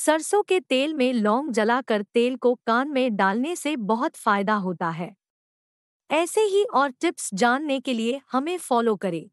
सरसों के तेल में लौंग जलाकर तेल को कान में डालने से बहुत फ़ायदा होता है। ऐसे ही और टिप्स जानने के लिए हमें फॉलो करें।